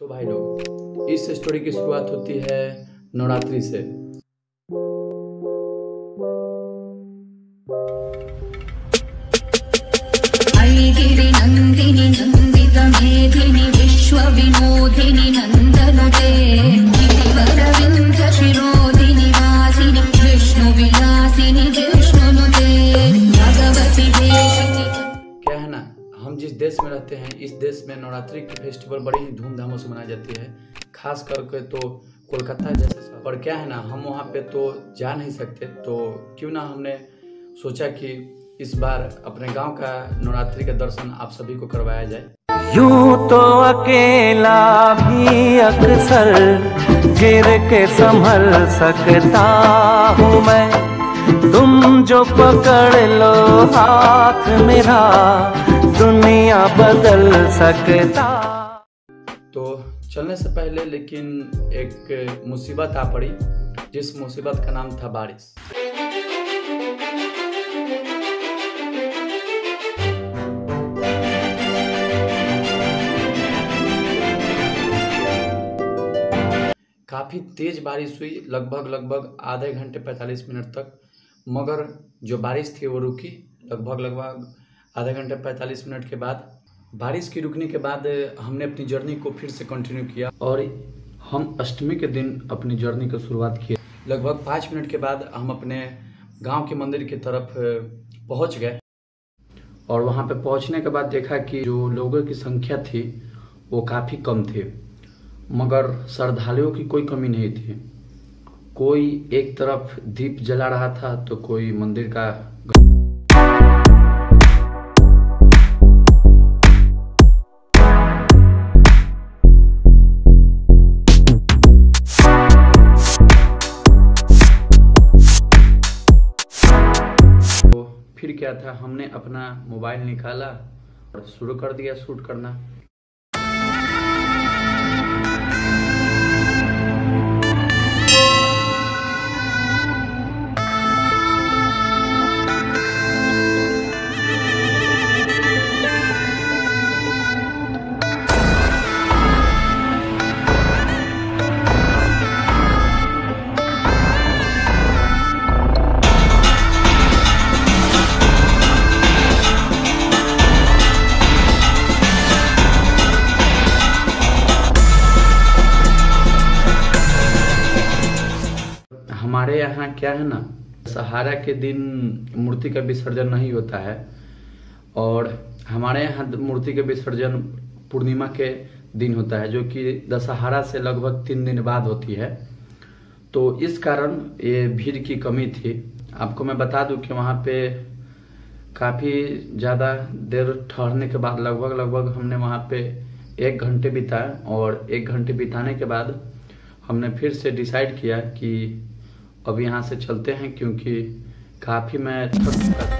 तो भाई लोग इस स्टोरी की शुरुआत होती है नवरात्रि से। ऐगिरिनन्दिनि नन्दितमेधिनि विश्वविनोदिनि नन्दनुते गिरिवरविन्ध्यशिरोधिनि वासिनि देश में रहते हैं, इस देश में नवरात्रि की फेस्टिवल बड़ी ही धूमधाम से मनाई जाती है। खास करके तो कोलकाता जैसे पर क्या है ना, हम वहाँ पे तो जा नहीं सकते तो क्यों ना हमने सोचा कि इस बार अपने गाँव का नवरात्रि का दर्शन आप सभी को करवाया जाए। यूँ तो अकेला भी अक्सर गिर के संभल सकता हूँ मैं। तुम जो पकड़ लो हाथ मेरा, दुनिया बदल सकता। तो चलने से पहले लेकिन एक मुसीबत आ पड़ी, जिस मुसीबत का नाम था बारिश। काफ़ी तेज़ बारिश हुई लगभग लगभग आधे घंटे 45 मिनट तक। मगर जो बारिश थी वो रुकी लगभग लगभग आधे घंटे 45 मिनट के बाद। बारिश की रुकने के बाद हमने अपनी जर्नी को फिर से कंटिन्यू किया और हम अष्टमी के दिन अपनी जर्नी की शुरुआत की लगभग पाँच मिनट के बाद हम अपने गाँव के मंदिर की तरफ़ पहुँच गए। और वहाँ पे पहुँचने के बाद देखा कि जो लोगों की संख्या थी वो काफ़ी कम थी, मगर श्रद्धालुओं की कोई कमी नहीं थी। कोई एक तरफ़ दीप जला रहा था तो कोई मंदिर का तो फिर क्या था? हमने अपना मोबाइल निकाला और शुरू कर दिया शूट करना। हमारे यहाँ क्या है ना, सहारा के दिन मूर्ति का विसर्जन नहीं होता है और हमारे यहाँ मूर्ति के विसर्जन पूर्णिमा के दिन होता है, जो कि दशहरा से लगभग तीन दिन बाद होती है। तो इस कारण ये भीड़ की कमी थी। आपको मैं बता दूँ कि वहाँ पे काफ़ी ज़्यादा देर ठहरने के बाद लगभग लगभग हमने वहाँ पे एक घंटे बिताए और एक घंटे बिताने के बाद हमने फिर से डिसाइड किया कि अब यहाँ से चलते हैं क्योंकि काफ़ी मैं थक चुका